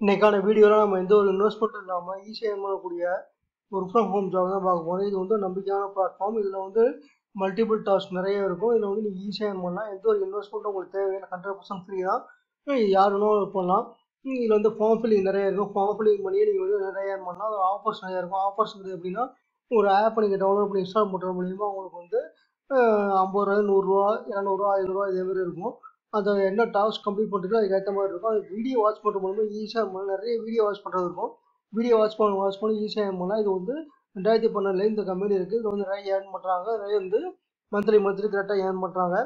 இன்னைக்கான வீடியோவில் நம்ம எந்த ஒரு இன்வெஸ்ட்மெண்ட் இல்லாமல் ஈஸியாக பண்ணக்கூடிய ஒர்க் ஃப்ரம் ஹோம் ஜாப் தான் பார்க்க போகிறோம் இது வந்து நம்பிக்கையான பிளாட்ஃபார்ம் இதில் வந்து மல்டிபிள் டாஸ்க் நிறைய இருக்கும். இதில் வந்து நீங்கள் ஈஸியாக பண்ணலாம். எந்த ஒரு இன்வெஸ்ட்மெண்ட்டும் உங்களுக்கு தேவையான ஹண்ட்ரட் பர்சன்ட் ஃப்ரீ தான். யார் வேணாலும் பண்ணலாம். இதில் வந்து ஃபார்ம் ஃபில்லிங் நிறைய இருக்கும். ஃபார்ம் ஃபில்லிங் பண்ணியே நீங்கள் வந்து நிறைய பண்ணலாம். அது ஆஃபர்ஸ் நிறைய இருக்கும். ஆஃபர்ஸ்ங்கிறது எப்படின்னா ஒரு ஆப் நீங்கள் டவுன்லோட் பண்ணி இன்ஸ்டால் பண்ணுற மூலியமாக உங்களுக்கு வந்து ஐம்பது ரூபா நூறுரூவா இரநூறுவா ஐநூறுரூவா இதே மாதிரி இருக்கும். அந்த என்ன டாஸ்க் கம்ப்ளீட் பண்ணுறது அதுக்கு ஏற்ற மாதிரி இருக்கும். அது வீடியோ வாட்ச் பண்ணுற மூலமாக ஈஸியாக நிறைய வீடியோ வாட்ச் பண்ணுறது இருக்கும். வீடியோ வாட்ச் பண்ண வாட்ச் பண்ணி ஈஸியாக பண்ணலாம் இது வந்து ரெண்டாயிரத்தி பன்னெண்டுல இந்த கம்பெனி இருக்குது இது வந்து நிறைய ஏர்ன் பண்ணுறாங்க நிறைய வந்து மந்த்லி மந்த்லி கரெக்டாக ஏர்ன் பண்ணுறாங்க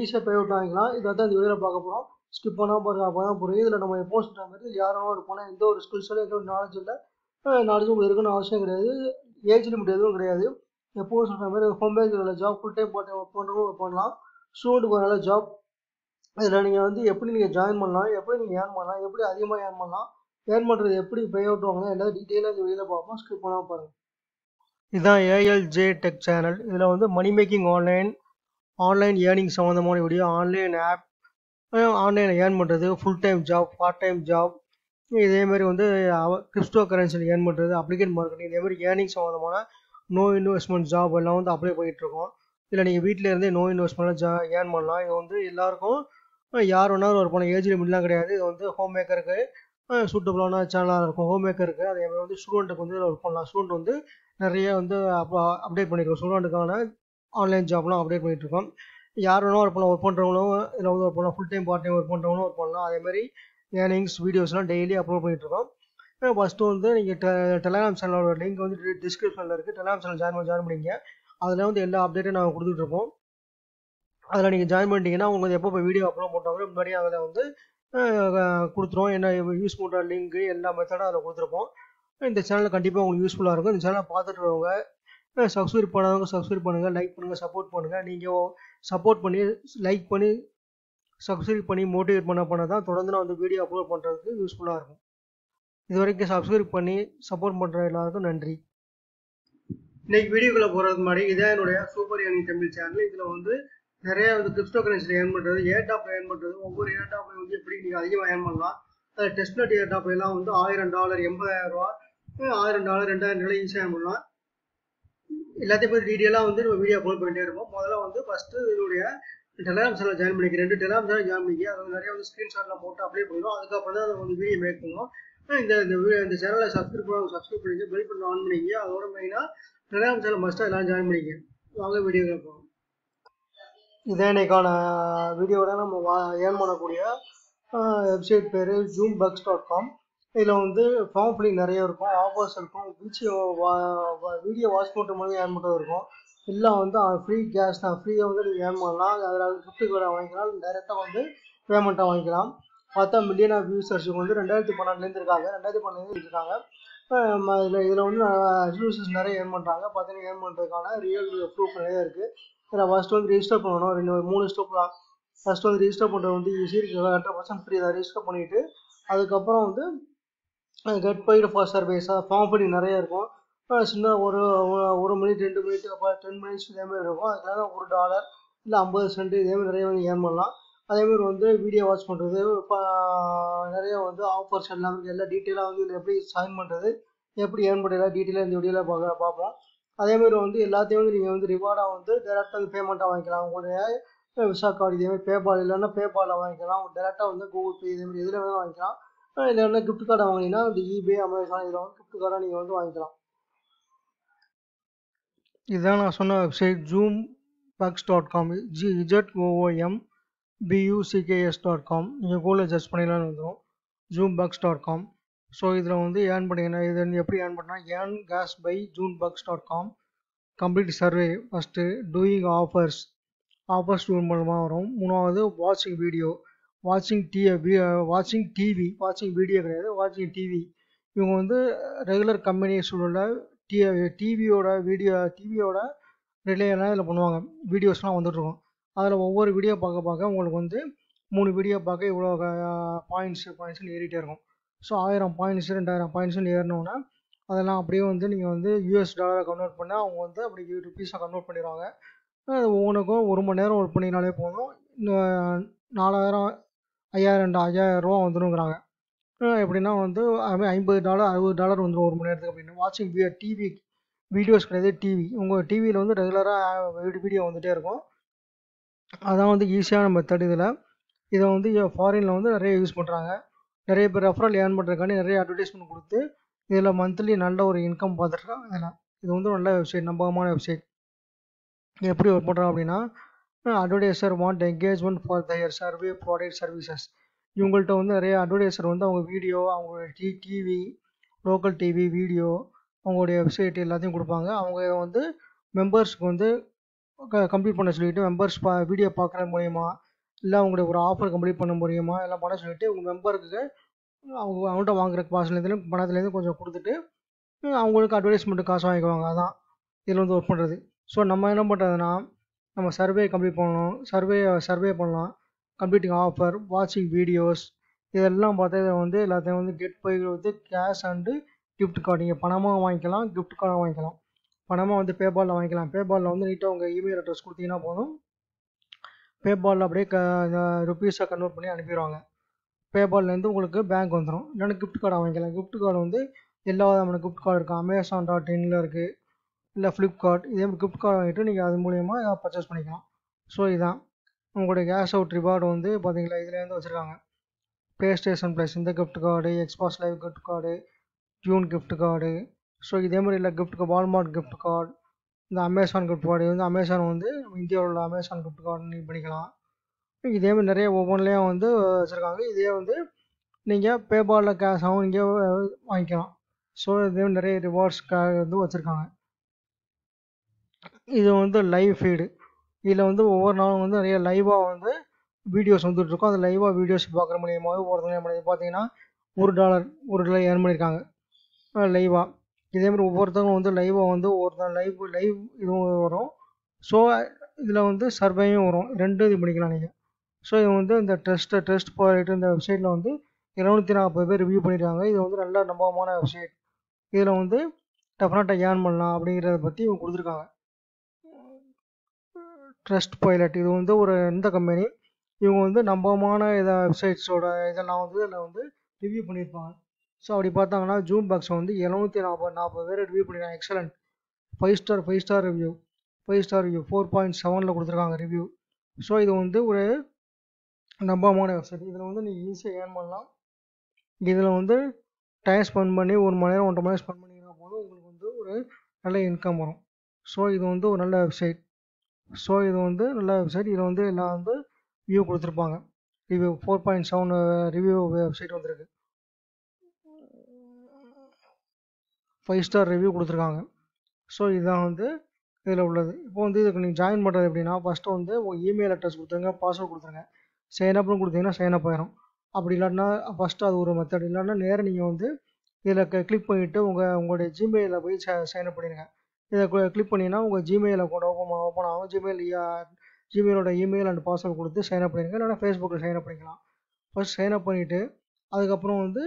ஈஸியாக பே அவுட் வாங்கிக்கலாம். இதை தான் இந்த வீடியோவில் பார்க்க போகிறோம் ஸ்கிப் பண்ணால் பாருங்க. அப்போ தான் புரியும். இதில் நம்ம எப்போ சொல்கிற மாதிரி யாரும் இருப்போம் எந்த ஒரு ஸ்கில்ஸோ எந்த ஒரு நாலேஜ் இல்லை நாலேஜ் உங்களுக்கு இருக்குன்னு அவசியம் கிடையாது. ஏஜ் லிமிட் எதுவும் கிடையாது. எப்போவும் சொல்கிற மாதிரி home base job full time போட்டு ஒர்க் பண்ணுறவங்க ஒர்க் பண்ணலாம். ஸ்டூடெண்ட்டுக்கு ஒரு நல்ல ஜாப் இதில் நீங்கள் வந்து எப்படி நீங்கள் ஜாயின் பண்ணலாம் எப்படி நீங்கள் ஏர்ன் பண்ணலாம் எப்படி அதிகமாக ஏர்ன் பண்ணலாம் ஏர்ன் பண்ணுறது எப்படி பே அவுட் வாங்கலாம் எல்லாம் டீட்டெயிலாக இந்த வீடியோவில் பார்ப்போம். ஸ்கிப் பண்ணாமல் பாருங்கள் இதுதான் ஏஎல்ஜே டெக் சேனல் இதில் வந்து money making online online earning சம்மந்தமான வீடியோ ஆன்லைன் ஆப் ஆன்லைனில் ஏர்ன் பண்ணுறது full time job part time job இதேமாரி வந்து கிறிஸ்டோ கரன்சியில் ஏர்ன் பண்ணுறது அப்ளிகேட் மார்க்கெட்டிங் இதேமாதிரி ஏர்னிங் சம்மந்தமான நோ இன்வெஸ்ட்மெண்ட் ஜாப் எல்லாம் வந்து அப்ளை பண்ணிகிட்ருக்கோம் இதில் நீங்கள் வீட்டில் இருந்தே நோ இன்வெஸ்ட்மெண்ட்டில் ஜா ஏர்ன் பண்ணலாம். இது வந்து எல்லாருக்கும் யார் வேணாலும் ஒரு போன ஏஜ் லிமிட்லாம் கிடையாது. இது வந்து ஹோம் மேக்கருக்கு சூட்டபுளான சேனலாக இருக்கும். ஹோம் மேக்கருக்கு அதே மாதிரி வந்து ஸ்டூடெண்ட்டுக்கு வந்து ஒர்க் பண்ணலாம் ஸ்டூடெண்ட் வந்து நிறைய வந்து அப்போ அப்டேட் பண்ணியிருக்கோம் ஸ்டூடெண்ட்டுக்கான ஆன்லைன் ஜாப்லாம் அப்டேட் பண்ணிகிட்ருக்கோம் யார் வேணாலும் ஒர்க் பண்ணலாம் ஒர்க் பண்ணுறவங்களும் இதில் வந்து ஒர்க் பண்ணலாம் full time part time work பண்ணுறவங்களும் ஒர்க் பண்ணலாம் அதேமாதிரி ஏர்னிங்ஸ் வீடியோஸ்லாம் டெய்லி அப்லோட் பண்ணிகிட்ருக்கோம் ஃபஸ்ட்டு வந்து நீங்கள் டெ டெலகிராம் சேனலோட லிங்க் வந்து டிஸ்கிரிப்ஷனில் இருக்குது டெலகிராம் சேனல் ஜாயின் ஜாயின் பண்ணிங்க அதில் வந்து எல்லா அப்டேட்டும் நாங்கள் கொடுத்துட்ருக்கோம் அதில் நீங்கள் ஜாயின் பண்ணிட்டீங்கன்னா உங்களுக்கு எப்போ வீடியோ அப்லோட் பண்ணுறாங்களோ முன்னாடியே அதில் வந்து கொடுத்துருவோம் என்ன யூஸ் பண்ணுற லிங்க்கு எல்லா மெத்தடும் அதில் கொடுத்துருப்போம். இந்த சேனல் கண்டிப்பாக உங்களுக்கு யூஸ்ஃபுல்லாக இருக்கும். இந்த சேனலை பார்த்துட்டு இருக்கவங்க சப்ஸ்கிரைப் பண்ணாதவங்க சப்ஸ்கிரைப் பண்ணுங்கள் லைக் பண்ணுங்கள் சப்போர்ட் பண்ணுங்கள் நீங்கள் சப்போர்ட் பண்ணி லைக் பண்ணி சப்ஸ்கிரைப் பண்ணி மோட்டிவேட் பண்ண பண்ண தான் தொடர்ந்து நான் வந்து வீடியோ அப்லோட் பண்ணுறதுக்கு யூஸ்ஃபுல்லாக இருக்கும். இது வரைக்கும் சப்ஸ்கிரைப் பண்ணி சப்போர்ட் பண்ணுற எல்லாருக்கும் நன்றி. இன்னைக்கு வீடியோக்குள்ளே போகிறதுக்கு முன்னாடி இதான் என்னுடைய சூப்பர் ஏர்னிங் தமிழ் சேனல் இதில் வந்து நிறைய வந்து கிரிப்டோ கரன்சியில் ஏர்ன் பண்ணுறது ஏர் ஏர்ன் பண்ணுறது ஒவ்வொரு ஏர் வந்து எப்படி நீங்கள் அதிகமாக ஏர்ன் பண்ணலாம்? அதில் டெஸ்ட்நெட் ஏர் டாப் எல்லாம் வந்து ஆயிரம் டாலர் எண்பதாயிரம் ரூபா ஆயிரம் டாலர் ரெண்டாயிரம் ரூபாய் ஈஸியாக ஏர்ன் பண்ணலாம். எல்லாத்தையும் பற்றி டீட்டெயிலாக வந்து நம்ம வீடியோ அப்லோட் பண்ணிட்டே இருப்போம். முதல்ல வந்து ஃபஸ்ட்டு இதனுடைய டெலாம் சேனல் ஜாயின் பண்ணிக்க ரெண்டு டெலாம் சேனல் ஜாயின் பண்ணிக்க அதில் நிறைய வந்து ஸ்க்ரீன்ஷாட்லாம் போட்டு அப்ளை பண்ணுவோம் அதுக்கப்புறம் தான் அதை வந்து வீடியோ மேக் பண்ணுவோம். இந்த இந்த இந்த சேனலை சப்ஸ்கிரைப் பண்ண சப்ஸ்கிரைப் பண்ணிக்க பெல் பண்ணி ஆன் பண்ணிக்க. அதோட மெயினாக டெலாம் சேனல் மஸ்ட்டாக எல்லாம் ஜாயின் பண்ணிக்க. வாங்க வீடியோ கேட்போம் இதே இன்னைக்கான வீடியோட நம்ம வா ஏர்ன் பண்ணக்கூடிய வெப்சைட் பேர் ஜூம் பக்ஸ் டாட் காம் இதில் வந்து ஃபார்ம் ஃபில்லிங் நிறைய இருக்கும் ஆஃபர்ஸ் இருக்கும் வீடியோ வீடியோ வாட்ச் பண்ணுற மாதிரி ஏர்ன் பண்ணுறது இருக்கும். இல்லை வந்து ஃப்ரீ கேஷ் தான். ஃப்ரீயாக வந்து நீங்கள் ஏர்ன் பண்ணலாம். அதில் கிஃப்ட்டு கூட வாங்கிக்கலாம். டேரெக்டாக வந்து பேமெண்ட்டாக வாங்கிக்கலாம். பார்த்தா மில்லியன் ஆஃப் யூசர்ஸுக்கு வந்து ரெண்டாயிரத்தி பன்னெண்டுலேருந்து இருக்காங்க. ரெண்டாயிரத்தி பன்னெண்டுலேருந்து இருக்காங்க. இதில் இதில் வந்து யூசர்ஸ் நிறைய ஏர்ன் பண்ணுறாங்க பார்த்தீங்கன்னா ஏர்ன் பண்ணுறதுக்கான ரியல் ப்ரூஃப் நிறைய இருக்குது இதில் ஃபஸ்ட் வந்து ரிஜிஸ்டர் பண்ணணும். ரெண்டு மூணு ஸ்டெப் தான் ஃபஸ்ட்டு வந்து ரிஜிஸ்டர் பண்ணுறது வந்து ஈஸி ஹண்ட்ரட் பர்சன்ட் ஃப்ரீ தான். ரிஜிஸ்டர் பண்ணிவிட்டு அதுக்கப்புறம் வந்து கெட் பெய்டு ஃபார் சர்வீஸாக ஃபார்ம் பண்ணி நிறைய இருக்கும். சின்ன ஒரு ஒரு மினிட் ரெண்டு மினிட் அப்போ டென் மினிட்ஸ் இதேமாதிரி இருக்கும். அதுக்காக ஒரு டாலர் இல்லை ஐம்பது சென்ட் இதேமாதிரி நிறைய வந்து ஏர்ன் பண்ணலாம். அதேமாதிரி வந்து வீடியோ வாட்ச் பண்ணுறது இப்போ நிறைய வந்து ஆஃபர்ஸ் எல்லாமே எல்லா டீட்டெயிலாக வந்து இதில் எப்படி சைன் பண்ணுறது எப்படி ஏர்ன் பண்ணுறது டீட்டெயிலாக இந்த வீடியோவில் பார்க்க பார்ப்போம். அதேமாதிரி வந்து எல்லாத்தையும் வந்து நீங்கள் வந்து ரிவார்டாக வந்து டேரெக்டாக வந்து பேமெண்ட்டாக வாங்கிக்கலாம். உங்களுடைய விசா கார்டு இதேமாதிரி பேபால் இல்லைன்னா பேபாலில் வாங்கிக்கலாம். டேரெக்டாக வந்து கூகுள் பே இதேமாதிரி எதில் வேணால் வாங்கிக்கலாம். இல்லைன்னா கிஃப்ட் கார்டை வாங்கினீங்கன்னா இந்த இபே அமேசான் இதில் வந்து கிஃப்ட் கார்டாக நீங்கள் வந்து வாங்கிக்கலாம். இதுதான் நான் சொன்ன website zoom bucks dot com G Z O O M B U C K S dot com நீங்கள் கூகுளில் சர்ச் பண்ணிடலான்னு வந்துடும் zoom bucks dot com so இதில் வந்து ஏர்ன் பண்ணிங்கன்னா இது வந்து எப்படி ஏர்ன் பண்ணால் earn cash by zoom bucks dot com complete survey first doing offers offers doing மூலமாக வரும். மூணாவது வாட்சிங் வீடியோ வாட்சிங் டி வாட்சிங் டிவி வாட்சிங் வீடியோ கிடையாது வாட்சிங் டிவி இவங்க வந்து ரெகுலர் கம்பெனி சூழலில் டி டிவியோட வீடியோ டிவியோட ரிலேயெல்லாம் இதில் பண்ணுவாங்க. வீடியோஸ்லாம் வந்துட்டுருக்கும் அதில் ஒவ்வொரு வீடியோ பார்க்க பார்க்க உங்களுக்கு வந்து மூணு வீடியோ பார்க்க இவ்வளோ பாயிண்ட்ஸ் பாயிண்ட்ஸ்னு ஏறிட்டே இருக்கும். ஸோ ஆயிரம் பாயிண்ட்ஸ் ரெண்டாயிரம் பாயிண்ட்ஸ்னு ஏறினோன்னா அதெல்லாம் அப்படியே வந்து நீங்கள் வந்து யூஎஸ் டாலரை கன்வெர்ட் பண்ணால் அவங்க வந்து அப்படி ருபீஸாக கன்வெர்ட் பண்ணிடுவாங்க. ஒவ்வொன்றுக்கும் ஒரு மணி நேரம் ஒர்க் பண்ணினாலே போதும். நாலாயிரம் ஐயாயிரம் ரெண்டு ஐயாயிரம் ரூபா வந்துடுங்கிறாங்க எப்படின்னா வந்து ஐம்பது டாலர் அறுபது டாலர் வந்துடும் ஒரு மணி நேரத்துக்கு அப்படின்னு. வாட்சிங் டிவி வீடியோஸ் கிடையாது டிவி உங்கள் டிவியில் வந்து ரெகுலராக வீடியோ வந்துகிட்டே இருக்கும். அதான் வந்து ஈஸியான மெத்தட் இதில். இதை வந்து ஃபாரினில் வந்து நிறைய யூஸ் பண்ணுறாங்க நிறைய பேர் ரெஃபரல் ஏர்ன் பண்ணுறதுக்காண்டி நிறைய அட்வர்டைஸ்மெண்ட் கொடுத்து இதில் மந்த்லி நல்ல ஒரு இன்கம் பார்த்துருக்கான் இதெல்லாம் இது வந்து நல்ல வெப்சைட் நம்பகமான வெப்சைட் எப்படி ஒர்க் பண்ணுறோம் அப்படின்னா advertiser want engagement for their survey product services இவங்கள்ட்ட வந்து நிறைய அட்வர்டைசர் வந்து அவங்க வீடியோ அவங்களுடைய T TV local TV video அவங்களுடைய வெப்சைட் எல்லாத்தையும் கொடுப்பாங்க. அவங்க வந்து மெம்பர்ஸ்க்கு வந்து கம்ப்ளீட் பண்ண சொல்லிட்டு மெம்பர்ஸ் பா வீடியோ பார்க்குற மூலயமா இல்லை அவங்களுடைய ஒரு ஆஃபர் கம்ப்ளீட் பண்ண முடியுமா? எல்லாம் பணம் சொல்லிட்டு உங்கள் மெம்பருக்கு அவங்க அவங்கள்ட்ட வாங்குற காசுலேருந்து பணத்துலேருந்து கொஞ்சம் கொடுத்துட்டு அவங்களுக்கு அட்வர்டைஸ்மெண்ட்டு காசு வாங்கிக்குவாங்க. அதான் இதில் வந்து ஒர்க் பண்ணுறது ஸோ நம்ம என்ன பண்ணுறதுன்னா நம்ம சர்வே கம்ப்ளீட் பண்ணணும். சர்வே சர்வே பண்ணலாம். கம்ப்ளீட்டிங் ஆஃபர் வாட்சிங் வீடியோஸ் இதெல்லாம் பார்த்தா இதை வந்து எல்லாத்தையும் வந்து கெட் போய் வந்து கேஷ் அண்டு கிஃப்ட் கார்டு நீங்கள் பணமாக வாங்கிக்கலாம் கிஃப்ட் கார்டாக வாங்கிக்கலாம். பணமாக வந்து பேபாலில் வாங்கிக்கலாம். பேபாலில் வந்து நீட்டாக உங்கள் இமெயில் அட்ரஸ் கொடுத்தீங்கன்னா போதும். பேபாலில் அப்படியே க ருப்பீஸாக கன்வெர்ட் பண்ணி அனுப்பிடுவாங்க பேபால்லேருந்து உங்களுக்கு பேங்க் வந்துடும் இல்லைன்னா கிஃப்ட் கார்டை வாங்கிக்கலாம். கிஃப்ட் கார்டு வந்து எல்லா விதமான கிஃப்ட் கார்டு இருக்குது அமேசான் டாட் இன்ல இருக்குது இல்லை ஃப்ளிப்கார்ட் இதே மாதிரி கிஃப்ட் கார்டு வாங்கிட்டு நீங்கள் அது மூலயமா பர்ச்சேஸ் பண்ணிக்கலாம். ஸோ இதுதான் உங்களுடைய கேஷ் அவுட் ரிவார்டு வந்து பார்த்தீங்களா இதுலேருந்து வச்சுருக்காங்க. ப்ளே ஸ்டேஷன் ப்ளஸ் இந்த gift card Xbox live gift card June gift card so இதே மாதிரி இல்லை கிஃப்ட் வால்மார்ட் கிஃப்ட் கார்டு இந்த அமேசான் கிஃப்ட் கார்டு வந்து அமேசான் வந்து இந்தியாவில் உள்ள அமேசான் கிஃப்ட் கார்டு நீங்கள் பண்ணிக்கலாம். இதே மாதிரி நிறைய ஒவ்வொன்றுலேயும் வந்து வச்சுருக்காங்க. இதே வந்து நீங்கள் பேபாலில் கேஷாகவும் நீங்கள் வாங்கிக்கலாம். ஸோ இதே மாதிரி நிறைய ரிவார்ட்ஸ்க்காக வந்து வச்சுருக்காங்க. இது வந்து லைவ் ஃபீடு இதில் வந்து ஒவ்வொரு நாளும் வந்து நிறைய லைவாக வந்து வீடியோஸ் வந்துட்டுருக்கோம் அந்த லைவாக வீடியோஸ் பார்க்குற மூலியமாகவே ஒருத்தவங்க பார்த்தீங்கன்னா ஒரு டாலர் ஒரு டாலர் ஏர்ன் பண்ணியிருக்காங்க லைவாக இதேமாதிரி ஒவ்வொருத்தவங்களும் வந்து லைவாக வந்து ஒருத்தன் லைவ் லைவ் இதுவும் வரும். ஸோ இதில் வந்து சர்வேயும் வரும். ரெண்டும் இது பண்ணிக்கலாம் நீங்கள் ஸோ இது வந்து இந்த டெஸ்ட்டை ட்ரெஸ்ட் போயிட்டு இந்த வெப்சைட்டில் வந்து இருநூத்தி நாற்பது பேர் ரிவ்யூ பண்ணியிருக்காங்க இது வந்து நல்ல நம்பகமான வெப்சைட் இதில் வந்து டெஃபினட்டாக ஏர்ன் பண்ணலாம் அப்படிங்கிறத பற்றி இவங்க கொடுத்துருக்காங்க. ட்ரஸ்ட் பைலட் இது வந்து ஒரு இந்த கம்பெனி இவங்க வந்து நம்பகமான இதை வெப்சைட்ஸோட இதெல்லாம் வந்து இதில் வந்து ரிவ்யூ பண்ணியிருப்பாங்க ஸோ அப்படி பார்த்தாங்கன்னா ஜூம் பாக்ஸ் வந்து எழுநூற்றி நாற்பது நாற்பது பேர் ரிவ்யூ பண்ணியிருக்காங்க excellent five star five star review five star review four point செவனில் கொடுத்துருக்காங்க ரிவ்யூ ஸோ இது வந்து ஒரு நம்பகமான வெப்சைட் இதில் வந்து நீங்கள் ஈஸியாக ஏர்ன் பண்ணலாம். இதில் வந்து டைம் ஸ்பெண்ட் பண்ணி ஒரு மணி நேரம் ஒன்றரை மணி நேரம் ஸ்பெண்ட் பண்ணிங்கன்னா போதும். உங்களுக்கு வந்து ஒரு நல்ல இன்கம் வரும். ஸோ இது வந்து ஒரு நல்ல வெப்சைட் ஸோ இது வந்து நல்ல வெப்சைட் இதில் வந்து எல்லாம் வந்து வியூ கொடுத்துருப்பாங்க. Review four point seven review website வந்திருக்கு. ஃபைவ் ஸ்டார் ரிவ்யூ கொடுத்துருக்காங்க. ஸோ இதுதான் வந்து இதில் உள்ளது. இப்போ வந்து இதுக்கு நீங்கள் ஜாயின் பண்ணுறது எப்படின்னா ஃபஸ்ட்டு வந்து உங்கள் இமெயில் அட்ரஸ் கொடுத்துருங்க பாஸ்வேர்ட் கொடுத்துருங்க. சைனப்னு கொடுத்தீங்கன்னா சைனப் ஆயிரும். அப்படி இல்லாட்டினா ஃபஸ்ட்டு அது ஒரு மெத்தட் இல்லைன்னா நேராக நீங்கள் வந்து இதில் கிளிக் பண்ணிவிட்டு உங்கள் உங்களுடைய ஜிமெயிலில் போய் சைனப் பண்ணிடுங்க இதை கிளிக் பண்ணிங்கன்னா உங்கள் ஜிமெயில் அக்கௌண்ட் ஓப்பன் ஓப்பன் ஆகும். ஜிமெயில் ஜிமெயிலோட இமெயில் அண்ட் பாஸ்வேர்ட் கொடுத்து சைன் அப் பண்ணிடுங்க இல்லைனா ஃபேஸ்புக்கில் சைனப் பண்ணிக்கலாம். ஃபஸ்ட் சைனப் பண்ணிவிட்டு அதுக்கப்புறம் வந்து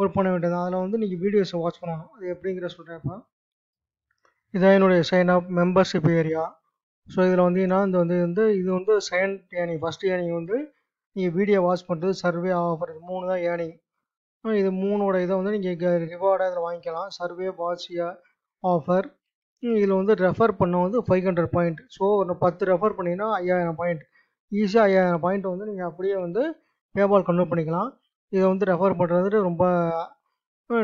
ஒர்க் பண்ண வேண்டியது. அதில் வந்து நீங்கள் வீடியோஸை வாட்ச் பண்ணணும் அது எப்படிங்கிற சொல்கிறேன் இப்போ. இதான் என்னுடைய sign up membership area so இதில் வந்தீங்கன்னா இந்த வந்து வந்து இது வந்து செகண்ட் ஏர்னிங் ஃபஸ்ட் ஏர்னிங் வந்து நீங்கள் வீடியோ வாட்ச் பண்ணுறது சர்வே ஆஃபர் இது மூணு தான் ஏர்னிங் இது மூணோட இதை வந்து நீங்கள் ரிவார்டாக இதில் வாங்கிக்கலாம். சர்வே வாட்ச் ஆஃபர் இதில் வந்து ரெஃபர் பண்ண வந்து ஃபைவ் ஹண்ட்ரட் பாயிண்ட் ஸோ ஒரு பத்து ரெஃபர் பண்ணிங்கன்னா ஐயாயிரம் பாயிண்ட் ஈஸியாக ஐயாயிரம் பாயிண்ட் வந்து நீங்கள் அப்படியே வந்து பேபால் கன்வெர்ட் பண்ணிக்கலாம். இதை வந்து ரெஃபர் பண்ணுறது ரொம்ப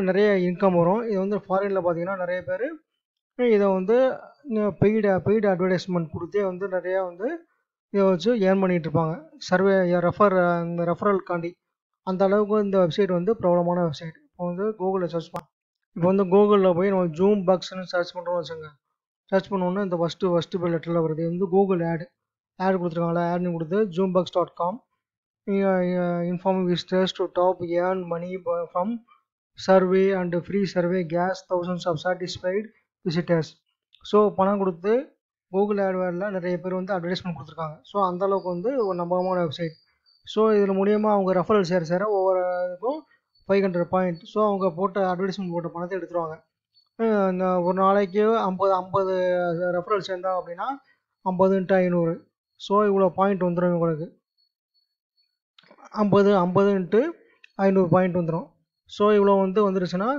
நிறைய இன்கம் வரும். இது வந்து ஃபாரினில் பார்த்தீங்கன்னா நிறைய பேர் இதை வந்து பெய்டு பெய்டு அட்வர்டைஸ்மெண்ட் கொடுத்தே வந்து நிறையா வந்து இதை வச்சு ஏர்ன் பண்ணிகிட்டு இருப்பாங்க. சர்வே ரெஃபர் இந்த ரெஃபரல்காண்டி அந்த அளவுக்கு இந்த வெப்சைட் வந்து ப்ராப்ளமான வெப்சைட் இப்போ வந்து கூகுளில் சர்ச் பண்ண இப்போ வந்து கூகுளில் போய் நம்ம ஜூம் பாக்ஸ்னு சர்ச் பண்ணுறோம்னு வச்சுங்க சர்ச் பண்ணோன்னா இந்த ஃபஸ்ட்டு ஃபஸ்ட்டு லெட்டரில் வருது. இது வந்து கூகுள் ஆட் ஆட் கொடுத்துருக்காங்களா? ஆட்னு கொடுத்து zoom box dot com inform visitors to top earn money from survey and free survey gets thousands of satisfied visitors so பணம் கொடுத்து கூகுள் ஆட்வேரில் நிறைய பேர் வந்து அட்வர்டைஸ்மெண்ட் கொடுத்துருக்காங்க. ஸோ அந்தளவுக்கு வந்து ஒரு நம்பகமான வெப்சைட் ஸோ இதில் மூலியமாக அவங்க ரெஃபரல் சேர சேர ஒவ்வொரு இதுக்கும் ஃபைவ் ஹண்ட்ரட் பாயிண்ட் ஸோ அவங்க போட்ட அட்வர்டைஸ்மெண்ட் போட்ட பணத்தை எடுத்துருவாங்க. இந்த ஒரு நாளைக்கு ஐம்பது ஐம்பது ரெஃபரல் சேர்ந்தோம் அப்படின்னா ஐம்பது இன்ட்டு ஐநூறு. ஸோ இவ்வளோ பாயிண்ட் வந்துடும் உங்களுக்கு ஐம்பது ஐம்பதுன்ட்டு ஐநூறு பாயிண்ட் வந்துடும் ஸோ இவ்வளோ வந்து வந்துருச்சுன்னா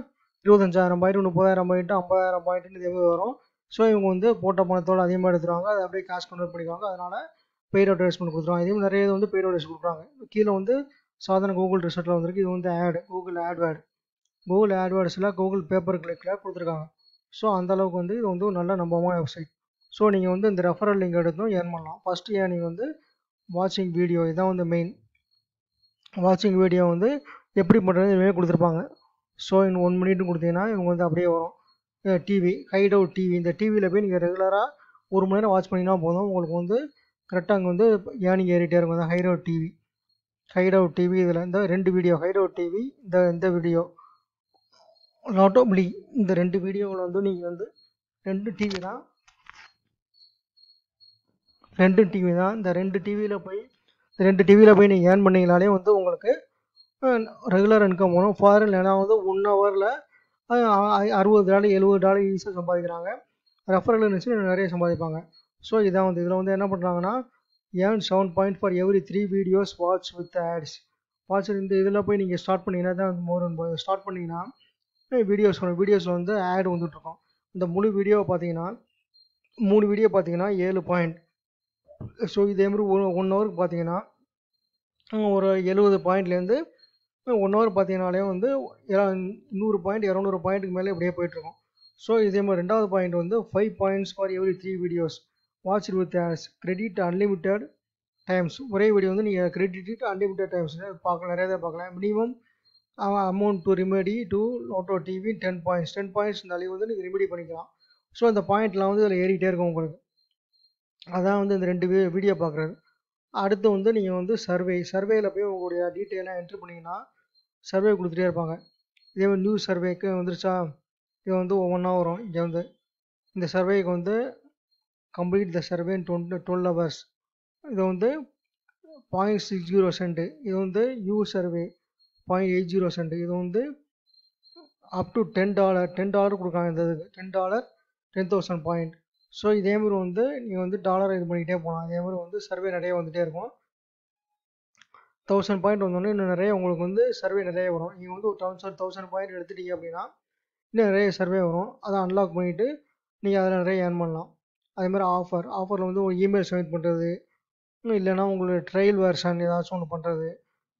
இருபத்தஞ்சாயிரம் பாயிண்ட் முப்பதாயிரம் பாயிண்ட் ஐம்பதாயிரம் பாயிண்ட்னு இதே வரும். ஸோ இவங்க வந்து போட்ட பணத்தோட அதிகமாக எடுத்துருவாங்க. அதை அப்படியே கேஷ் கன்வெர்ட் பண்ணிக்குவாங்க. அதனால் பெய்ட் அட்வர்டைஸ்மெண்ட் கொடுத்துருவாங்க. இதே மாதிரி நிறைய இது வந்து பெய்ட் அட்வர்டைஸ் கொடுக்குறாங்க. கீழே வந்து சாதாரண கூகுள் ரிசல்ட்டில் வந்திருக்கு. இது வந்து ஆட் கூகுள் ஆட்வேர்டு கூகுள் ஆட்வேர்ட்ஸில் கூகுள் பேப்பர் கிளிக்கில் கொடுத்துருக்காங்க. ஸோ அந்த அளவுக்கு வந்து இது வந்து நல்ல நம்பமான வெப்சைட் ஸோ நீங்கள் வந்து இந்த ரெஃபரல் லிங்க் எடுத்தும் ஏர்ன் பண்ணலாம். ஃபஸ்ட்டு ஏன் நீங்கள் வந்து வாட்சிங் வீடியோ இதான் வந்து மெயின் வாட்சிங் வீடியோ வந்து எப்படி பண்ணுறது இதுவே கொடுத்துருப்பாங்க. ஸோ இன்னும் ஒன் மினிட்னு கொடுத்தீங்கன்னா இவங்க வந்து அப்படியே வரும். டிவி ஹைட் அவுட் டிவி இந்த டிவியில் போய் நீங்கள் ரெகுலராக ஒரு மணி நேரம் வாட்ச் பண்ணிங்கன்னா போதும். உங்களுக்கு வந்து கரெக்டாக அங்கே வந்து ஏர்னிங் ஏறிட்டே இருக்கும். அந்த height out TV height out TV இதில் இந்த ரெண்டு வீடியோ ஹைட் அவுட் டிவி இந்த இந்த வீடியோ நாட்டோபிளி இந்த ரெண்டு வீடியோவில் வந்து நீங்கள் வந்து ரெண்டு டிவி தான். ரெண்டு டிவி தான். இந்த ரெண்டு டிவியில் போய் ரெண்டு டிவியில் போய் நீங்கள் ஏர்ன் பண்ணிங்கனாலே வந்து உங்களுக்கு ரெகுலர் இன்கம் வரும். ஃபாரின் ஏன்னா வந்து ஒன் ஹவரில் அறுபது டாலர் எழுபது டாலர் ஈஸியாக சம்பாதிக்கிறாங்க. ரெஃபரல் இருந்துச்சு நிறைய சம்பாதிப்பாங்க. ஸோ இதான் வந்து இதில் வந்து என்ன பண்ணுறாங்கன்னா earn seven point for every three videos watch with ads watch இந்த இதில் போய் நீங்கள் ஸ்டார்ட் பண்ணிங்கன்னா தான் மோர் ஸ்டார்ட் பண்ணிங்கன்னா வீடியோஸ் வீடியோஸில் வந்து ஆட் வந்துட்டுருக்கோம் இந்த முழு வீடியோவை பார்த்தீங்கன்னா மூணு வீடியோ பார்த்தீங்கன்னா ஏழு பாயிண்ட் ஸோ இதே மாதிரி ஒரு ஒன் ஹவருக்கு பார்த்தீங்கன்னா ஒரு எழுபது பாயிண்ட்லேருந்து ஒன் ஹவர் பார்த்தீங்கனாலே வந்து நூறு பாயிண்ட் இரநூறு பாயிண்ட்டுக்கு மேலே இப்படியே போயிட்டுருக்கும். ஸோ இதே மாதிரி ரெண்டாவது பாயிண்ட் வந்து five points for every three videos watch with ads credit unlimited times ஒரே வீடியோ வந்து நீங்கள் கிரெடிட் அன்லிமிட்டட் டைம்ஸ் பார்க்கலாம் நிறைய தான் பார்க்கலாம். Minimum amount to ரிமெடி to Lotto TV ten points ten points இருந்தாலே வந்து நீங்கள் ரிமெடி பண்ணிக்கலாம். ஸோ அந்த பாயிண்ட்லாம் வந்து அதில் ஏறிக்கிட்டே இருக்கும் உங்களுக்கு. அதான் வந்து இந்த ரெண்டு வீடியோ பார்க்குறது அடுத்து வந்து நீங்கள் வந்து சர்வே சர்வேயில் போய் உங்களுடைய டீட்டெயிலாக என்ட்ரு பண்ணிங்கன்னா சர்வே கொடுத்துட்டே இருப்பாங்க. இதே மாதிரி நியூ சர்வேக்கு வந்துருச்சா? இது வந்து ஒவ்வொன்றா வரும். இங்கே வந்து இந்த சர்வேக்கு வந்து complete the survey twenty twelve hours இது வந்து பாயிண்ட் சிக்ஸ் ஜீரோ சென்ட் இது வந்து U survey point eight zero cent இது வந்து up to ten dollar ten dollar கொடுக்குறாங்க இந்த இதுக்கு ten dollar ten thousand point so இதே மாதிரி வந்து நீங்கள் வந்து டாலரை இது பண்ணிக்கிட்டே போகலாம் அதே மாதிரி வந்து சர்வே நிறைய வந்துகிட்டே இருக்கும். தௌசண்ட் பாயிண்ட் வந்தோடனே இன்னும் நிறைய உங்களுக்கு வந்து சர்வே நிறைய வரும். நீங்கள் வந்து ஒரு தௌசண்ட் தௌசண்ட் பாயிண்ட் எடுத்துட்டீங்க அப்படின்னா இன்னும் நிறைய சர்வே வரும். அதை அன்லாக் பண்ணிவிட்டு நீங்கள் அதில் நிறைய ஏர்ன் பண்ணலாம். அதே மாதிரி ஆஃபர் ஆஃபரில் வந்து ஒரு இமெயில் சப்மிட் பண்ணுறது இல்லைனா உங்களுடைய ட்ரையல் வெர்ஷன் ஏதாச்சும் ஒன்று பண்ணுறது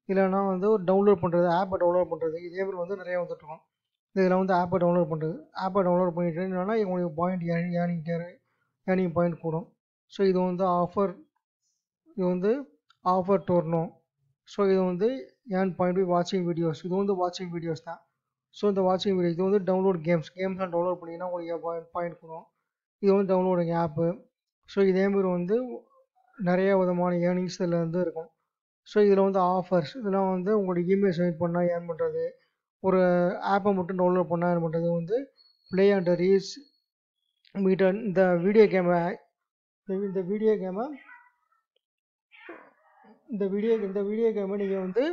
இல்லைனா வந்து ஒரு டவுன்லோட் பண்ணுறது ஆப்பை டவுன்லோட் பண்ணுறது இதே மாதிரி வந்து நிறைய வந்துட்டுருக்கோம் இதில் வந்து ஆப்பை டவுன்லோட் பண்ணுறது ஆப்பை டவுன்லோட் பண்ணிட்டு என்னன்னா உங்களுக்கு பாயிண்ட் ஏர்னிங்கிட்டே ஏர்னிங் பாயிண்ட் கூடும். ஸோ இது வந்து ஆஃபர் இது வந்து ஆஃபர் டோர்னோ ஸோ இது வந்து ஏர்ன் பாயிண்ட் பை வாட்சிங் வீடியோஸ் இது வந்து வாட்சிங் வீடியோஸ் தான். ஸோ இந்த வாட்சிங் வீடியோ இது வந்து டவுன்லோட் கேம்ஸ் கேம்ஸ்லாம் டவுன்லோட் பண்ணிங்கன்னா உங்களுக்கு பாயிண்ட் பாயிண்ட் கூடும். இது வந்து டவுன்லோடிங் ஆப்பு ஸோ இதேமாரி வந்து நிறைய விதமான ஏர்னிங்ஸ் இதில் வந்து இருக்கும். ஸோ இதில் வந்து ஆஃபர்ஸ் இதெல்லாம் வந்து உங்களோட இமெயில் சப்மிட் பண்ணால் ஏர்ன் பண்ணுறது ஒரு ஆப்பை மட்டும் டவுன்லோட் பண்ணால் ஏர்ன் பண்ணுறது வந்து ப்ளே அண்ட் ரீஸ் the இந்த வீடியோ கேமை இந்த வீடியோ கேமை இந்த வீடியோ இந்த வீடியோ கேமை நீங்கள் வந்து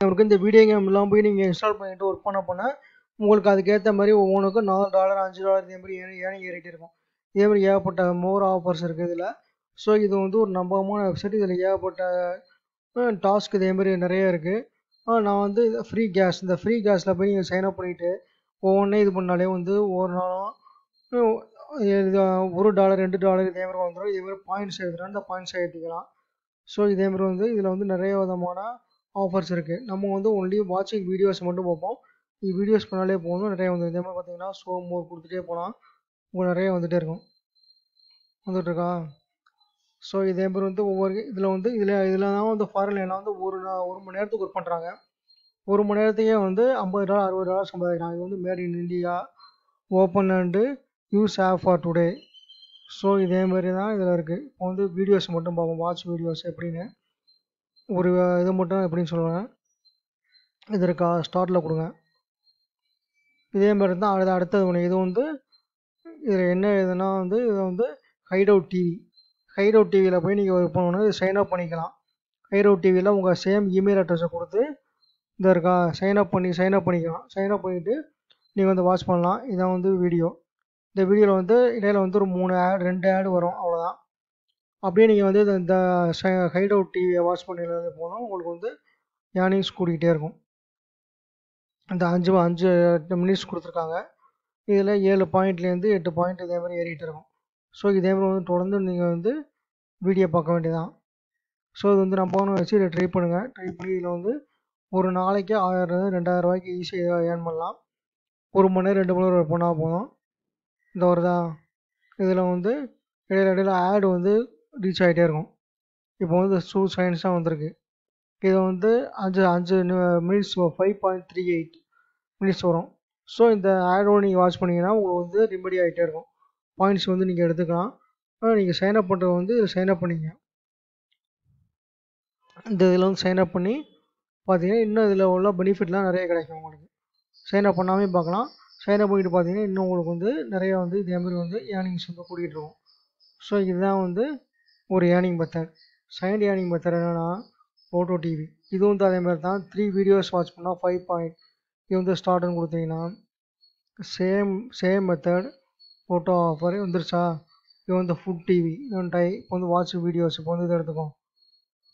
உங்களுக்கு இந்த வீடியோ கேம்லாம் போய் நீங்கள் இன்ஸ்டால் பண்ணிட்டு ஒர்க் பண்ண போனால் உங்களுக்கு அதுக்கேற்ற மாதிரி ஒவ்வொன்றுக்கும் நாலு டாலர் அஞ்சு டாலர் இதே மாதிரி ஏறி ஏறி ஏறிட்டே இருக்கும். இதே மாதிரி ஏகப்பட்ட மோர் ஆஃபர்ஸ் இருக்குது இதில். ஸோ இது வந்து ஒரு நம்பகமான வெப்சைட் இதில் ஏகப்பட்ட டாஸ்க் இதே மாதிரி நிறைய இருக்குது நான் வந்து ஃப்ரீ கேஸ் இந்த ஃப்ரீ கேஸில் போய் நீங்கள் சைன் அப் பண்ணிவிட்டு ஒவ்வொன்றே இது பண்ணாலே வந்து ஒவ்வொரு நாளும் ஒரு டாலர் ரெண்டு டாலர் இதே மாதிரி வந்துடும் இதே மாதிரி பாயிண்ட்ஸ் எழுதுறோம் அந்த பாயிண்ட்ஸ் ஏற்றிக்கலாம் ஸோ இதே மாதிரி வந்து இதில் வந்து நிறைய விதமான ஆஃபர்ஸ் இருக்குது நம்ம வந்து ஒன்லி வாட்சிங் வீடியோஸ் மட்டும் பார்ப்போம். வீடியோஸ் பண்ணாலே போதும். நிறைய வந்து இதே மாதிரி பார்த்தீங்கன்னா ஷோ மோர் கொடுத்துட்டே போகலாம். உங்களுக்கு நிறைய வந்துகிட்டே இருக்கும். வந்துட்டுருக்கா? ஸோ இதே மாதிரி வந்து ஒவ்வொரு இதில் வந்து இதில் இதில் தான் வந்து ஃபாரின் எல்லாம் வந்து ஒரு ஒரு மணி நேரத்துக்கு ஒர்க் பண்ணுறாங்க ஒரு மணி நேரத்துக்கே வந்து ஐம்பது டாலர் அறுபது டாலர் சம்பாதிக்கிறாங்க. இது வந்து made in India open and use app for today so இதே மாதிரி தான் இதில் இருக்குது இப்போ வந்து வீடியோஸ் மட்டும் பார்ப்போம். வாட்ச் வீடியோஸ் எப்படின்னு. ஒரு இது மட்டும் எப்படின்னு சொல்லுவேன். இது இருக்கா? ஸ்டார்ட்டில் கொடுங்க. இதே மாதிரி தான் அடுத்த அடுத்தது ஒன்று இது வந்து இதில் என்ன இதுனா வந்து இது வந்து height out TV height out டிவியில் போய் நீங்கள் ஒர்க் பண்ணணும் சைன் அப் பண்ணிக்கலாம். ஹைட் அவுட் டிவியில் உங்கள் சேம் இமெயில் அட்ரஸை கொடுத்து இந்த இருக்கா? சைன் அப் பண்ணி சைன் அப் பண்ணிக்கலாம். சைன் அப் பண்ணிவிட்டு நீங்கள் வந்து வாட்ச் பண்ணலாம். இதான் வந்து வீடியோ இந்த வீடியோவில் வந்து இடையில வந்து ஒரு மூணு ஆட் ரெண்டு ஆடு வரும் அவ்வளோதான் அப்படியே நீங்கள் வந்து இந்த ஹைட் அவுட் டிவியை வாட்ச் பண்ணிட்டு போனால் உங்களுக்கு வந்து ஏர்னிங்ஸ் கூட்டிகிட்டே இருக்கும். இந்த அஞ்சு அஞ்சு மினிட்ஸ் கொடுத்துருக்காங்க. இதில் ஏழு பாயிண்ட்லேருந்து எட்டு பாயிண்ட் இதே மாதிரி ஏறிட்டு இருக்கும். ஸோ இதே மாதிரி வந்து தொடர்ந்து நீங்கள் வந்து வீடியோ பார்க்க வேண்டியதான் ஸோ இது வந்து நம்ம போன வச்சு இதை ட்ரை பண்ணுங்கள் ட்ரை பண்ணி இதில் வந்து ஒரு நாளைக்கு ஆயிரம் ரெண்டாயிரம் ரூபாய்க்கு ஈஸியாக ஏர்ன் பண்ணலாம். ஒரு மணி நேரம் ரெண்டு மணி நேரம் பண்ணால் போதும். இந்த வருதா இதில் வந்து இடையில இடையில ஆடு வந்து ரீச் ஆகிட்டே இருக்கும். இப்போ வந்து ஷூ சயின்ஸாக வந்திருக்கு. இது வந்து அஞ்சு அஞ்சு minutes five point three eight minutes வரும். ஸோ இந்த ஆடோட நீங்கள் வாட்ச் பண்ணிங்கன்னா உங்களுக்கு வந்து ரிமெடி ஆகிட்டே இருக்கும். பாயிண்ட்ஸ் வந்து நீங்கள் எடுத்துக்கலாம். நீங்கள் சைன் அப் பண்ணுறது வந்து இதில் சைன் அப் பண்ணிங்க. இந்த இதில் வந்து சைன் அப் பண்ணி பார்த்தீங்கன்னா இன்னும் இதில் உள்ள பெனிஃபிட்லாம் நிறைய கிடைக்கும் உங்களுக்கு. சைன் அப் பண்ணாமே பார்க்கலாம். சைன் போயிட்டு பார்த்தீங்கன்னா இன்னும் உங்களுக்கு வந்து நிறையா வந்து இதேமாதிரி வந்து ஏர்னிங்ஸ் வந்து கூட்டிகிட்டு இருக்கும். ஸோ இதுதான் வந்து ஒரு earning method second earning method என்னென்னா ஃபோட்டோ டிவி இது வந்து அதே மாதிரி தான். த்ரீ வீடியோஸ் வாட்ச் பண்ணால் ஃபைவ் பாயிண்ட் இது வந்து ஸ்டார்ட்னு கொடுத்தீங்கன்னா same same method photo offer வந்துருச்சா? இது வந்து ஃபுட் டிவி இது வந்து டை இப்போ வந்து வாட்சிங் வீடியோஸ் இப்போ வந்து இதை எடுத்துக்கோம்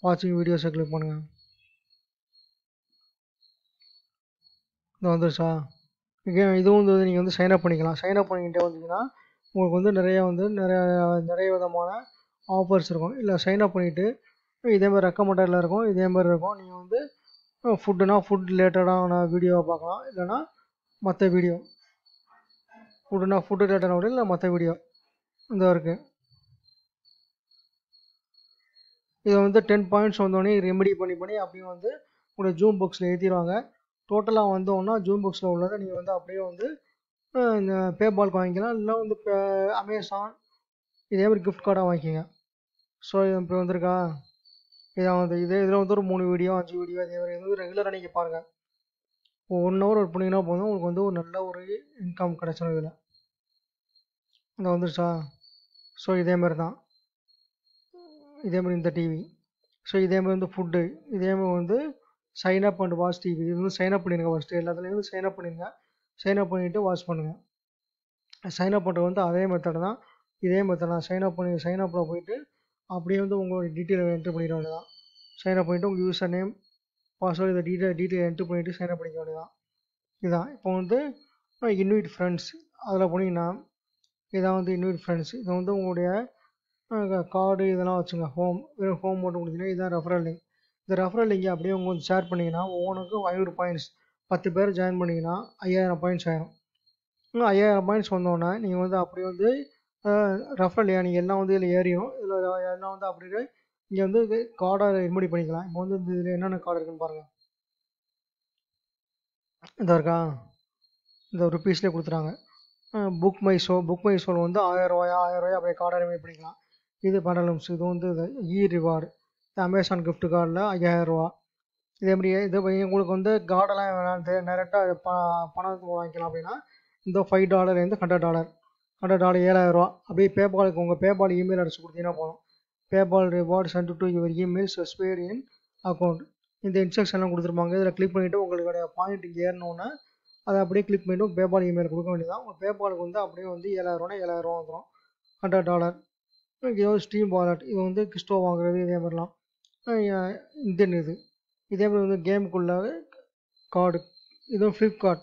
வாட்சிங் வீடியோஸை கிளிக் பண்ணுங்கள் இது வந்துருச்சா? இதுவும் வந்து நீங்கள் வந்து சைன் அப் பண்ணிக்கலாம். சைன் அப் பண்ணிக்கிட்டே வந்தீங்கன்னா உங்களுக்கு வந்து நிறைய வந்து நிறைய நிறைய விதமான ஆஃபர்ஸ் இருக்கும். இல்லை சைன் அப் பண்ணிவிட்டு இதே மாதிரி ரெக்கமெண்டடில் இருக்கும். இதே மாதிரி இருக்கும். நீங்கள் வந்து ஃபுட்டுனா ஃபுட் ரிலேட்டடான வீடியோவை பார்க்கலாம். இல்லைனா மற்ற வீடியோ ஃபுட்டுனா ஃபுட்டு ரிலேட்டடான வீடியோ இல்லை மற்ற வீடியோ இந்த இருக்குது இதை வந்து டென் பாயிண்ட்ஸ் வந்தோடனே ரெமெடி பண்ணி பண்ணி அப்படியே வந்து உங்களோட ஜூம் பாக்ஸில் ஏற்றிடுவாங்க டோட்டலாக வந்தோன்னா ஜூம் பாக்ஸில் உள்ளதை நீங்கள் வந்து அப்படியே வந்து இந்த பேபால்க்கு வாங்கிக்கலாம். இல்லை வந்து அமேசான் இதே மாதிரி கிஃப்ட் கார்டாக வாங்கிக்கோங்க. ஸோ இது இப்போ வந்திருக்கா? இதான் வந்து இதே இதில் வந்து ஒரு மூணு வீடியோ அஞ்சு வீடியோ இதே மாதிரி வந்து ரெகுலராக நீங்கள் பாருங்கள் ஒன் ஹவர் ஒர்க் பண்ணிங்கன்னா போதும். உங்களுக்கு வந்து ஒரு நல்ல ஒரு இன்கம் கிடச்சிடும் இதில். இந்த வந்துருச்சா? ஸோ இதே மாதிரி தான். இதே மாதிரி இந்த டிவி ஸோ இதே மாதிரி வந்து ஃபுட்டு இதே மாதிரி வந்து sign up and watch TV இது வந்து சைன் அப் பண்ணிடுங்க ஃபஸ்ட்டு எல்லாத்துலேயும் வந்து சைன் அப் பண்ணிடுங்க சைன் அப் பண்ணிவிட்டு வாட்ச் பண்ணுங்கள் சைன் அப் பண்ணுறது வந்து அதே மெத்தட் தான். இதே மெத்தட் தான். சைன் அப் பண்ணி சைன் அப்பில் போயிட்டு அப்படியே வந்து உங்களோட டீட்டெயிலை என்ட்ரு பண்ணிட வேண்டியதான் சைன் அப் பண்ணிவிட்டு உங்கள் யூசர் நேம் பாஸ்வேர்டு இதை டீட்டெயில் டீட்டெயில் என்ட்ரு பண்ணிவிட்டு சைன் அப் பண்ணிக்க வேண்டியதான் இதுதான் இப்போ வந்து இன்வைட் ஃப்ரெண்ட்ஸ் அதில் போனீங்கன்னா இதான் வந்து இன்வைட் ஃப்ரெண்ட்ஸ் இதை வந்து உங்களுடைய கார்டு இதெல்லாம் வச்சுங்க. ஹோம் வெறும் ஹோம் மட்டும் கொடுத்தீங்கன்னா இதுதான் ரெஃபரல் லிங்க் இந்த ரெஃபரல் லிங்கை அப்படியே உங்க வந்து ஷேர் பண்ணிங்கன்னா ஒவ்வொன்றுக்கும் ஐநூறு பாயிண்ட்ஸ் பத்து பேர் ஜாயின் பண்ணிங்கன்னா ஐயாயிரம் பாயிண்ட்ஸ் ஆயிரும். இன்னும் ஐயாயிரம் பாயிண்ட்ஸ் வந்தோடனே நீங்கள் வந்து அப்படியே வந்து ரெஃபரல் நீங்கள் எல்லாம் வந்து இதில் ஏறியும் இதில் எல்லாம் வந்து அப்படியே இங்கே வந்து கார்டை ரெமெடி பண்ணிக்கலாம். இப்போ வந்து இந்த இதில் என்னென்ன கார்டு இருக்குன்னு பாருங்கள் இதாக இருக்கா? இந்த ருப்பீஸ்லேயே கொடுத்துறாங்க Book My Show Book My ஷோவில் வந்து ஆயிரம் ரூபாயா ஆயிரம் ரூபாய் அப்படியே கார்டை ரெமெடி பண்ணிக்கலாம். இது பண்டலம்ஸ் இது வந்து இ ரிவார்டு அமேசான் கிஃப்ட் கார்டில் ஐயாயிரரூவா இதே மாதிரி இது உங்களுக்கு வந்து கார்டெல்லாம் வேணாம் டேரெக்டாக ப பணம் வாங்கிக்கலாம் அப்படின்னா இந்த ஃபைவ் டாலர்லேருந்து ஹண்ட்ரட் டாலர் ஹண்ட்ரட் டாலர் ஏழாயிரரூவா அப்படியே பேபாலுக்கு உங்கள் பேபால் இமெயில் அடிச்சு கொடுத்தீங்கன்னா போதும். PayPal reward sent to your email spare in account இந்த இன்ஸ்ட்ரக்ஷன்லாம் கொடுத்துருப்பாங்க. இதில் கிளிக் பண்ணிவிட்டு உங்களுடைய பாயிண்ட் இங்கே ஏறினோன்னே அதை அப்படியே கிளிக் பண்ணிவிட்டு பேபால் இமெயில் கொடுக்க வேண்டியதான் உங்கள் பேபாலுக்கு வந்து அப்படியே வந்து ஏழாயிரரூவா ஏழாயிரரூவா வந்துடும் ஹண்ட்ரட் டாலர் இது ஸ்டீம் வாலெட் இது வந்து கிறிஸ்டோ வாங்குறது இதே மாதிரிலாம். இந்தியன் இது. இதே மாதிரி வந்து கேமுக்குள்ளே கார்டு இதுவும் ஃப்ளிப்கார்ட்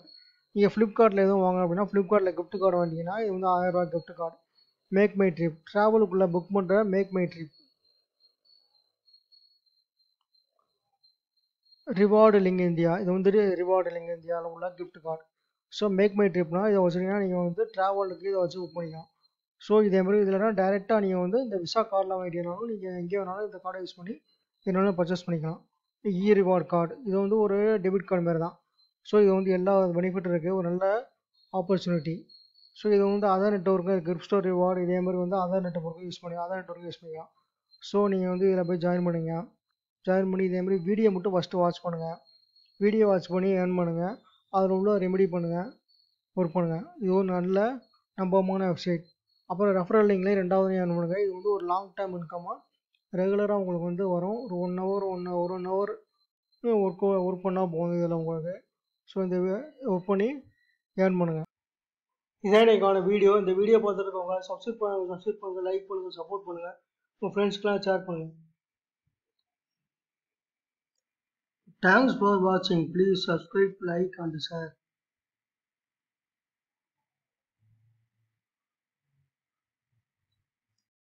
நீங்கள் ஃப்ளிப்கார்ட்டில் எதுவும் வாங்கணும் அப்படின்னா ஃப்ளிப்கார்ட்டில் கிஃப்ட் கார்டு வாங்கிட்டீங்கன்னா இது வந்து ஆயிரரூவா gift card Make My Trip ட்ராவலுக்குள்ளே book பண்ணுற Make My Trip reward link India இது வந்து ரிவார்டு லிங்க் இந்தியாவில் உள்ள gift card so Make My ட்ரிப்னா இதை வச்சுருக்கீங்கன்னா நீங்கள் வந்து ட்ராவலுக்கு இதை வச்சு புக் பண்ணிக்கலாம். ஸோ இதே மாதிரி இதில்னா டேரெக்டாக நீங்கள் வந்து இந்த விசா கார்டெலாம் வாங்கிட்டீங்கனாலும் நீங்கள் எங்கே வேணாலும் இந்த கார்டை யூஸ் பண்ணி என்னென்ன பர்ச்சேஸ் பண்ணிக்கலாம். இ ரிவார்ட் கார்டு இது வந்து ஒரு டெபிட் கார்டு மாதிரி தான் ஸோ இது வந்து எல்லா பெனிஃபிட்டும் இருக்குது ஒரு நல்ல ஆப்பர்ச்சுனிட்டி ஸோ இது வந்து அதர் நெட்ஒர்க்கு கிரிப்ஸ்டோ ரிவார்டு இதே மாதிரி வந்து அதர் நெட்ஒர்க்கு யூஸ் பண்ணி அதர் நெட்ஒர்க்கு யூஸ் பண்ணிக்கலாம். ஸோ நீங்கள் வந்து இதில் போய் ஜாயின் பண்ணுங்க. ஜாயின் பண்ணி இதே மாதிரி வீடியோ மட்டும் ஃபஸ்ட்டு வாட்ச் பண்ணுங்கள் வீடியோ வாட்ச் பண்ணி ஏர்ன் பண்ணுங்கள் அதில் உள்ள ரெமெடி பண்ணுங்கள் ஒர்க் பண்ணுங்கள் இது ஒரு நல்ல நம்பகமான வெப்சைட் அப்புறம் ரெஃபரல் லிங்க்லேயும் ரெண்டாவது ஏர்ன் பண்ணுங்கள் இது வந்து ஒரு லாங் டேர்ம் இன்கமாக ரெகுலராக உங்களுக்கு வந்து வரும். ஒரு one hour one hour one hour work work பண்ணால் போதும் இதில் உங்களுக்கு. ஸோ இந்த ஒர்க் பண்ணி ஏர்ன் பண்ணுங்கள் இதான் எனக்கான வீடியோ இந்த வீடியோ பார்த்துருக்கவங்க சப்ஸ்கிரைப் பண்ணுங்கள் சப்ஸ்கிரைப் பண்ணுங்கள் லைக் பண்ணுங்கள் சப்போர்ட் பண்ணுங்கள் உங்கள் ஃப்ரெண்ட்ஸ்க்கெலாம் ஷேர் பண்ணுங்கள் தேங்க்ஸ் ஃபார் வாட்சிங் please subscribe like and share